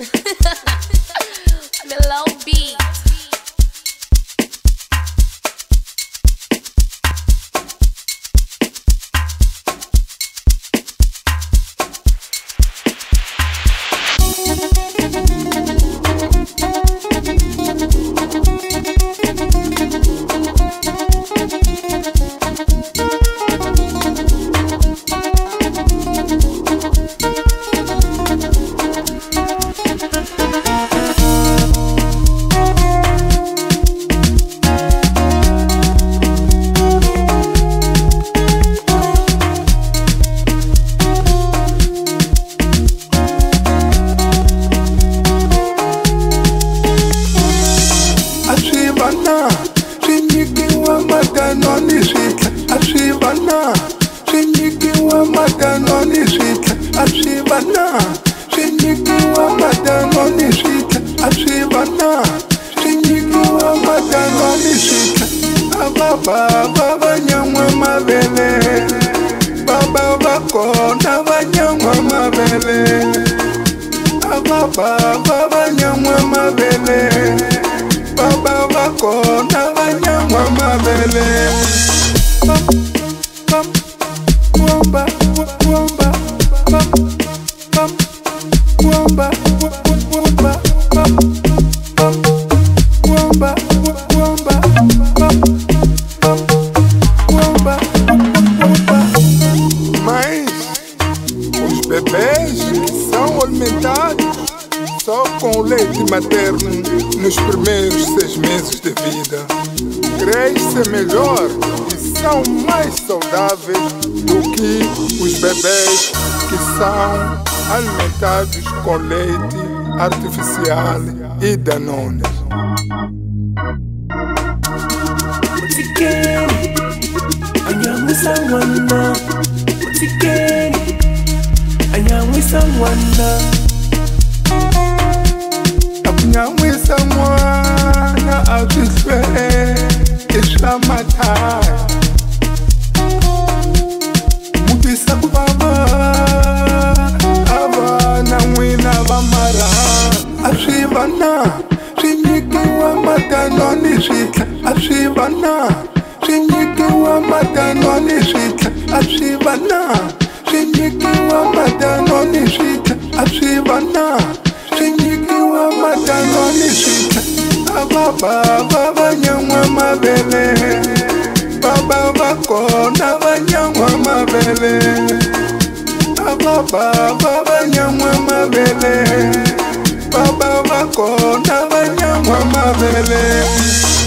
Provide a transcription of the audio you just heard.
Below beat. Swi va na swi nyikiwa matanoni switla a swi va na swi nyikiwa matanoni switla a swi va na swi nyikiwa matanoni switla a va bava va nyan'wa mavele. Baba va kona va nyan'wa mavele. A va bava va nyan'wa mavele. Baba va kona va nyan'wa mavele bebês que são alimentados só com leite materno nos primeiros seis meses de vida. Crescem melhor e são mais saudáveis do que os bebês que são alimentados com leite artificial e again, anyamusa ngwana. Once again, anyamusa ngwana. Akunyamwisa mwana azwiswe iswa mathaya. Mubisa baba avana n'wina va marhanga a swi va na swi nyikiwa matanoni swi tlha. Swi va na swi nyikiwa matanoni switla a swi va na swi nyikiwa matanoni switla a swi va na swi nyikiwa matanoni switla a va va nyan'wa mavele. Baba va kona va nyan'wa mavele. A va va nyan'wa mavele. Baba va kona va nyan'wa mavele